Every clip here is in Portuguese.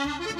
Thank you.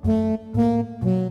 Música